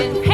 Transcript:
and